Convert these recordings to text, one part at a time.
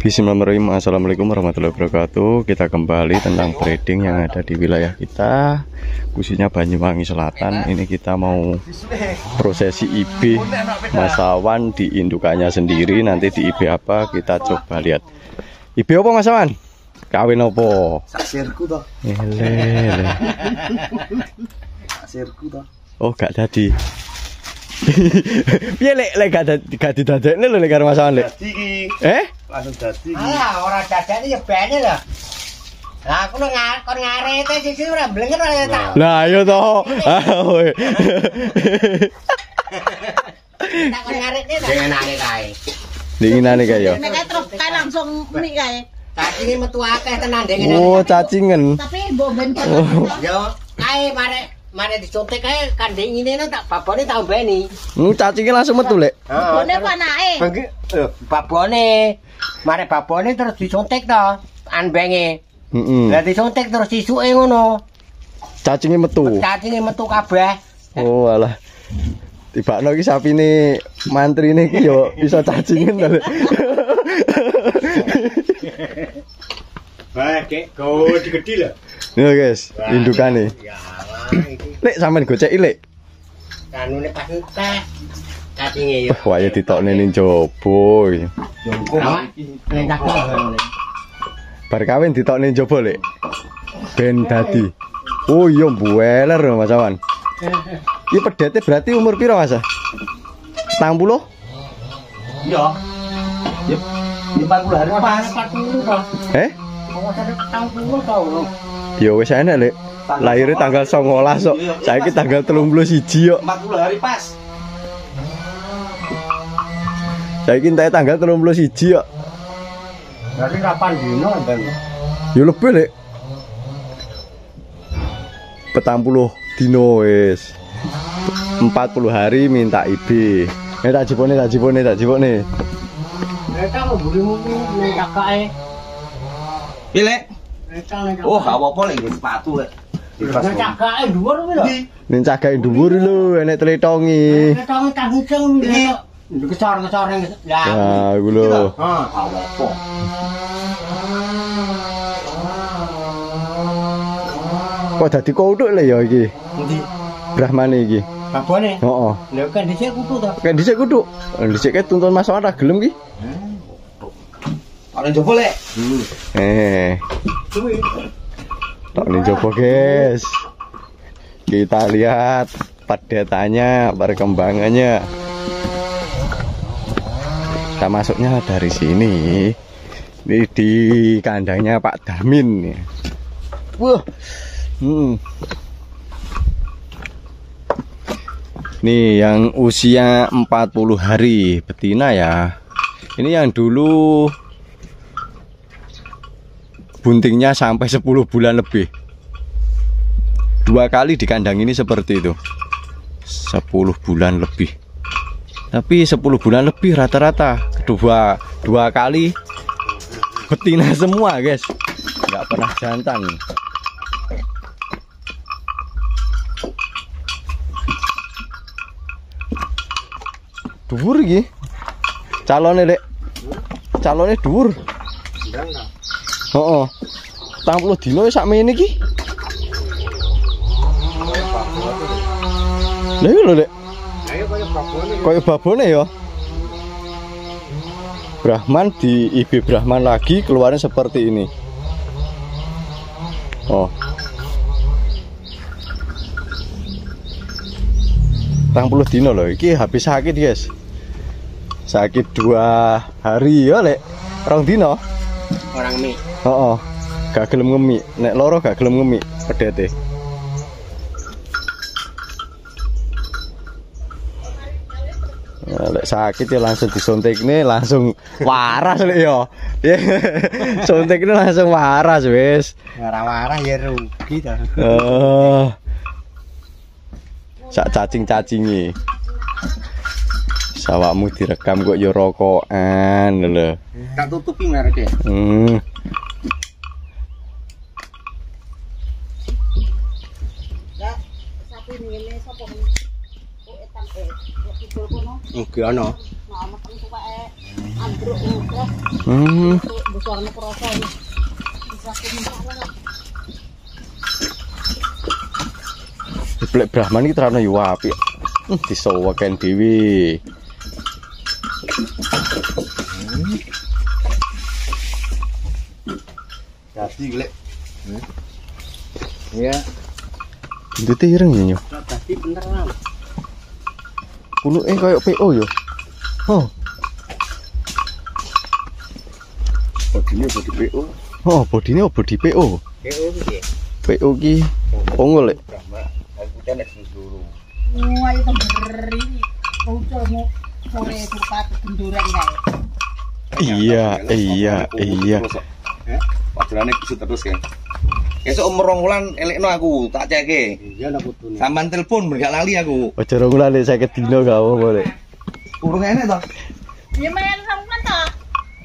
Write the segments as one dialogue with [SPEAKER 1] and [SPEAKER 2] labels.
[SPEAKER 1] Bismillahirrahmanirrahim. Assalamualaikum warahmatullahi wabarakatuh. Kita kembali tentang breeding yang ada di wilayah kita Khususnya Banyuwangi Selatan. Ini kita mau prosesi IB Masawan di indukannya sendiri. Nanti di IB apa? Kita coba lihat. IB apa Masawan? Kawin apa?
[SPEAKER 2] Sasirku toh.
[SPEAKER 1] Ele,
[SPEAKER 2] Sasirku toh.
[SPEAKER 1] Oh gak jadi Piye lek lek gak dadi gak didadekne lho lek karo Masawan lek
[SPEAKER 2] Dadi iki
[SPEAKER 1] Eh?
[SPEAKER 2] langsung dadi. iki.
[SPEAKER 3] Alah, ora dadane ya bene lho. Lah aku ngar kon ngarete sisi ora blenger ora tak.
[SPEAKER 1] Lah ayo toh. Ah.
[SPEAKER 3] Tak kon ngarete ta. Dengenane kae.
[SPEAKER 1] Dinginane kae yo.
[SPEAKER 4] Nek terus kae langsung muni kae.
[SPEAKER 3] Cacinge metu akeh tenan.
[SPEAKER 1] Oh, cacingen.
[SPEAKER 4] Tapi mbok ben
[SPEAKER 3] Yo, kae mare dicontek kae kandhe ngene no tak babone tak ombeni.
[SPEAKER 1] Hmm, cacingnya langsung metu lek.
[SPEAKER 4] bone apa anake?
[SPEAKER 3] Bagi eh, babone. Mare babone terus dicontek to. Anbenge.
[SPEAKER 1] Heeh.
[SPEAKER 3] Lah dicontek terus isuke ngono.
[SPEAKER 1] Cacingnya metu.
[SPEAKER 3] Cacinge metu kabeh.
[SPEAKER 1] Oh, alah. Tibakno iki sapine mantrine iki yo iso cacingen to. Lek.
[SPEAKER 3] Baik, go digedhi lho.
[SPEAKER 1] Yo guys, indukane.
[SPEAKER 3] Ya, wah, iki
[SPEAKER 1] Lek sampean goceki lek.
[SPEAKER 3] kanune pas entek. Cacinge yo.
[SPEAKER 1] Wah, ya ditokne ning jobo. iki.
[SPEAKER 3] Ning.
[SPEAKER 1] Bar kawin ditokne njaba lek. Ben dadi. Oh iya bueler lho Mas Awan. Iki pedete berarti umur piro Mas? 40?
[SPEAKER 2] Iya. Yep. 40 hari pas.
[SPEAKER 1] Eh?
[SPEAKER 3] Tanggung tau.
[SPEAKER 1] Ya wis enak lek. Lahirnya tanggal 19 kok. Saiki tanggal 31 kok.
[SPEAKER 2] 40 hari pas.
[SPEAKER 1] Saiki entek tanggal 31 kok.
[SPEAKER 3] Dari kapan dino ben?
[SPEAKER 1] Ya lebih lek. Petang puluh dino wis. 40 hari minta IB. Eh tak jipone tak jipone tak jipone.
[SPEAKER 3] Mereka mau beli mungkin ning kakake.
[SPEAKER 2] Pilek.
[SPEAKER 3] Mereka ning
[SPEAKER 2] Oh, gak apa-apa lek nggo sepatu lek.
[SPEAKER 3] Ning kakake dhuwur kuwi lho.
[SPEAKER 1] Ning cagahe dhuwur lho enek tletongi.
[SPEAKER 3] Iki. Lah.
[SPEAKER 1] Iku lho.
[SPEAKER 3] Heeh.
[SPEAKER 2] Apa-apa.
[SPEAKER 1] Kok dadi kodhok lek ya iki.
[SPEAKER 3] Endi?
[SPEAKER 1] Brahmane iki.
[SPEAKER 3] Babone.
[SPEAKER 1] Heeh.
[SPEAKER 3] Lha kan dhisik kutu to.
[SPEAKER 1] Kayak dhisik kudu. Dhisik kae tuntun Mas Wan ra gelem ki.
[SPEAKER 2] Kalau coba lek.
[SPEAKER 1] Eh. Tak nih coba guys. Kita lihat padatanya, perkembangannya. Kita masuknya dari sini. Ini di kandangnya Pak Damin. Wah. Hmm. Nih yang usia 40 hari betina ya. Ini yang dulu buntingnya sampai 10 bulan lebih. Dua kali di kandang ini seperti itu. 10 bulan lebih. Tapi 10 bulan lebih rata-rata. Dua dua kali. Betina semua guys. Nggak pernah jantan. Dhuwur iki? Calone lek. Calone dhuwur. Heeh. 40 dino wis sakmene iki. Lha iki lho, Dek. Kayak babone ya. Brahman di IB Brahman lagi keluarnya seperti ini. Oh. Tang puluh dino loh, iki habis sakit guys. Sakit dua hari ya lek, rong dino.
[SPEAKER 3] Orang mi.
[SPEAKER 1] Oh, gak gelem ngemi. Nek loro gak gelem ngemi pedete. Nah, lek sakit ya langsung disuntik nih langsung waras lek yo. Ya. Suntik ini langsung waras wis.
[SPEAKER 3] Warah-warah ya rugi to.
[SPEAKER 1] Eh. Sak cacing-cacingi. Sawakmu direkam kok yo rokokan lho.
[SPEAKER 2] Tak tutupi merek ya.
[SPEAKER 1] Hmm.
[SPEAKER 4] Sapi ngene sapa kok etan eh kok kidul kono
[SPEAKER 3] Enggak ono.
[SPEAKER 4] Nah ana
[SPEAKER 1] Hmm. Blek Brahman iki terano yo apik. Hmm, disowaken dhewe.
[SPEAKER 2] Jadi golek.
[SPEAKER 3] Iya,
[SPEAKER 1] Bendute ireng ya
[SPEAKER 3] bener lah.
[SPEAKER 1] Kuluke koyo PO yo. Oh.
[SPEAKER 2] Bodine bodi PO.
[SPEAKER 1] Oh, bodine oh, bodi PO.
[SPEAKER 3] Kayak piye?
[SPEAKER 1] PO ki unggul lek.
[SPEAKER 2] Aku tenek.
[SPEAKER 4] Wah, itu beri. Sore kae.
[SPEAKER 1] Iya, iya, iya.
[SPEAKER 2] Wajarane kusut terus kan. Esuk umur rong wulan elekno aku, tak ceke.
[SPEAKER 3] Iya nak putune.
[SPEAKER 2] Sampan telepon gak lali aku.
[SPEAKER 1] Aja rong wulan saya kedino kau boleh.
[SPEAKER 2] Urung enek to.
[SPEAKER 4] Ya main sampean to.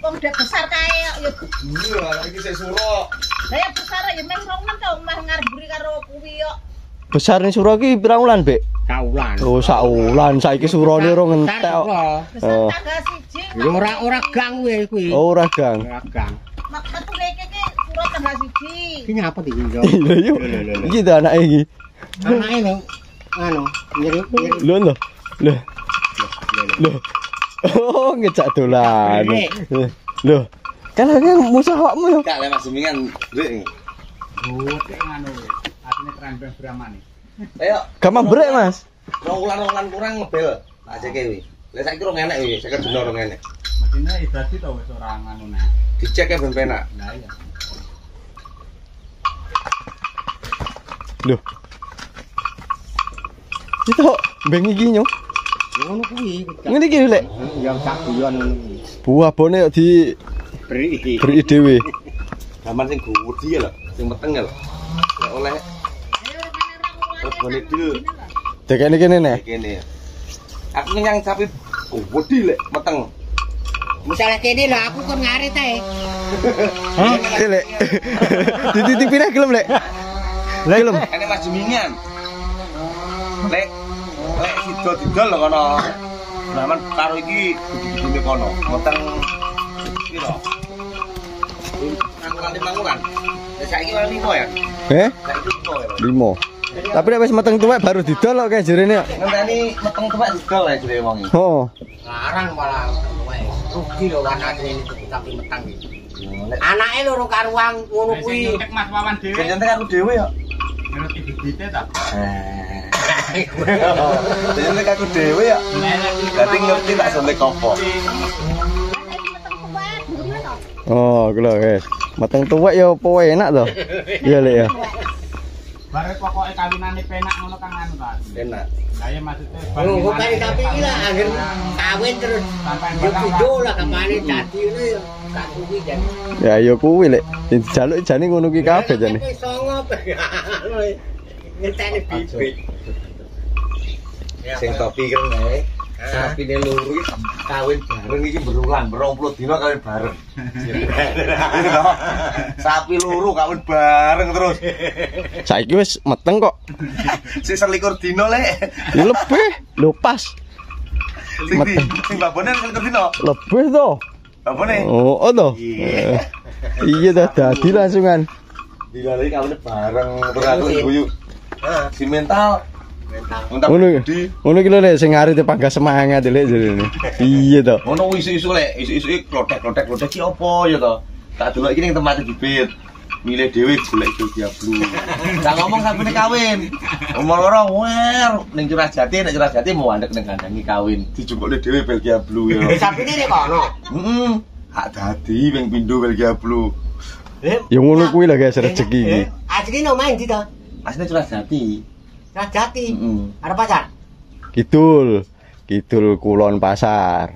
[SPEAKER 4] Wong udah besar kae ya.
[SPEAKER 2] Iya, iki sik suro.
[SPEAKER 4] Saya besar ya main rongan to mah ngarburi karo kuwi yo.
[SPEAKER 1] Besar nih suro ki pirang wulan, Bek?
[SPEAKER 3] Kaulan.
[SPEAKER 1] Oh, sak wulan saiki surone ora ngentek.
[SPEAKER 4] Besar
[SPEAKER 1] Oh.
[SPEAKER 4] tangga siji.
[SPEAKER 3] Ya ora ora gang kuwi kuwi.
[SPEAKER 1] Oh, ora gang.
[SPEAKER 3] Ora gang.
[SPEAKER 4] Siji.
[SPEAKER 3] Iki ngapa iki yo.
[SPEAKER 1] Iki to anake iki.
[SPEAKER 3] Anake lho. Anu, nyeri.
[SPEAKER 1] Lho lho. Lho. Lho. Oh, ngejak dolan. Lho. Kan kan musuh awakmu yo.
[SPEAKER 2] Kak. Ayo,
[SPEAKER 1] Gampang brek, Mas.
[SPEAKER 2] rong wulan kurang ngebel. Tak ceke wi. Lek saiki rong enek dino rong enek.
[SPEAKER 5] Mesine ibadah to wis ora ngono.
[SPEAKER 2] Dicek ya ben penak.
[SPEAKER 5] Lah iya.
[SPEAKER 1] Lho. Itu beng iki nyo.
[SPEAKER 3] Ngono kuwi.
[SPEAKER 1] Ngene iki lek.
[SPEAKER 3] Yang sak guyon ngono kuwi.
[SPEAKER 1] Buah bone kok di
[SPEAKER 3] Beri.
[SPEAKER 1] beri dhewe.
[SPEAKER 2] Gaman sing gudi lho, sing meteng lho. Lek oleh terus bone dil
[SPEAKER 1] Dekene kene nih.
[SPEAKER 2] kene. Aku yang sapi gudi lek meteng.
[SPEAKER 3] Misalnya kene lho aku kon ngarit ae.
[SPEAKER 1] Eh, lek. Dititipin ae gelem lek. Gelem.
[SPEAKER 2] Enek Mas Jumingan. Lek lek sido didol lho kono. Zaman karo iki gudi-gudine kono. Meteng piro? Lek saiki ya.
[SPEAKER 1] Eh?
[SPEAKER 2] Saiki limo ya.
[SPEAKER 1] Tapi nek wis meteng tuwek baru didol kok kayak jerene.
[SPEAKER 2] Ngenteni meteng tuwek didol ya jere wong iki.
[SPEAKER 1] Oh.
[SPEAKER 3] Larang malah wae. Rugi lho anak ini tapi metang iki. Anake lho karuang ngono kuwi.
[SPEAKER 5] nyontek Mas Wawan dhewe.
[SPEAKER 2] Sing nyentek aku dhewe ya.
[SPEAKER 5] Ngerti bibite ta.
[SPEAKER 2] Sing nyentek aku dhewe ya. Berarti ngerti tak sontek opo.
[SPEAKER 1] Oh, kula guys. Meteng tuwek ya apa wae enak to? Iya lek ya.
[SPEAKER 5] Bare pokoke kawinane penak ngono kang anu ta.
[SPEAKER 2] Enak.
[SPEAKER 5] Lah iya maksudnya
[SPEAKER 3] kok kali tapi iki lah akhir kawin terus yo kudu lah kemane dadi ngono ya. Sak kuwi jan.
[SPEAKER 1] Ya ya kuwi lek. Jane ngono ki kabeh jane.
[SPEAKER 3] Wis Ngenteni bibit.
[SPEAKER 2] Sing topi kan ae. Sapine luru iki kawin bareng iki berulang, 20 dina kawin bareng. Sapi luru kawin bareng terus.
[SPEAKER 1] Saiki wis meteng kok.
[SPEAKER 2] Sing selikur dina lek.
[SPEAKER 1] Lebih. Lho pas.
[SPEAKER 2] Sing sing babone selikur dina.
[SPEAKER 1] Lebih to.
[SPEAKER 2] Babone.
[SPEAKER 1] Oh, oh to.
[SPEAKER 2] Iya.
[SPEAKER 1] Iya dah dadi langsungan.
[SPEAKER 2] Dilalui kawin bareng terus aku guyu. Si mental mental
[SPEAKER 1] Ngono ngono ki lho lek sing arep pangga semangat lek jerene. Iya to.
[SPEAKER 2] Ngono isu-isu lek, isu-isu iki klotek-klotek klotek iki apa ya to? Tak delok iki ning tempat bibit. Milih dhewe golek Jogja Blue. Tak ngomong sampe kawin. Umur loro wer ning Curah Jati, nek Curah Jati mau andek ning kandangi kawin. Dijumpukne dhewe Belgia Blue ya.
[SPEAKER 3] Sapine nek kono.
[SPEAKER 2] Heeh. Hak dadi ping pindho Belgia Blue.
[SPEAKER 1] Ya ngono kuwi lah guys rezeki iki.
[SPEAKER 3] Asli no main di to.
[SPEAKER 2] Asline Curah Jati.
[SPEAKER 3] Nah jati.
[SPEAKER 2] Heeh.
[SPEAKER 3] Ada pacar.
[SPEAKER 1] Kidul. Kidul Kulon Pasar.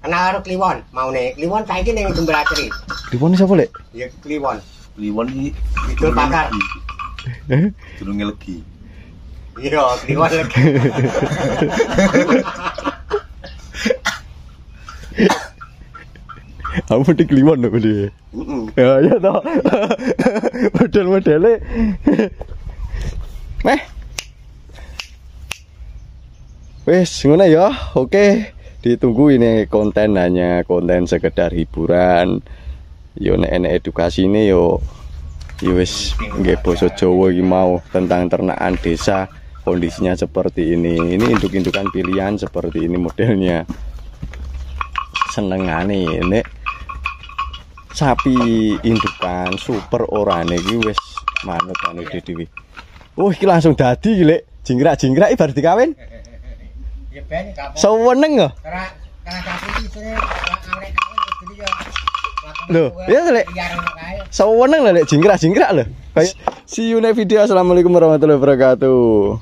[SPEAKER 3] Ana karo Kliwon, maune. Kliwon saiki ning Jemberatri.
[SPEAKER 1] Dipun sapa lek?
[SPEAKER 3] Ya Kliwon.
[SPEAKER 2] Kliwon iki
[SPEAKER 3] Kidul pakar.
[SPEAKER 1] Eh?
[SPEAKER 2] Durunge legi.
[SPEAKER 3] Iya, Kliwon lagi.
[SPEAKER 1] Aku di Kliwon dia.
[SPEAKER 2] Heeh.
[SPEAKER 1] Ya ya toh. Model-modele. Meh. Wes, ngono ya. Oke. ditunggu ini konten hanya konten sekedar hiburan yo nek enek edukasi ini yo yo wis nggih basa Jawa iki mau tentang ternakan desa kondisinya seperti ini ini induk-indukan pilihan seperti ini modelnya senengane nek sapi indukan super orane iki wis manut manut dhewe oh iki langsung dadi iki lek. Jingkrak-jingkrak ibar dikawin.
[SPEAKER 3] Ya ben kapok.
[SPEAKER 1] seweneng kok
[SPEAKER 3] Karena karena sapi iki isine awake kawin terus jadi ya.
[SPEAKER 1] Loh, iya, Lek. Seweneng lho lek. Jingkrak-jingkrak lho. Kayak see you next video. Assalamualaikum warahmatullahi wabarakatuh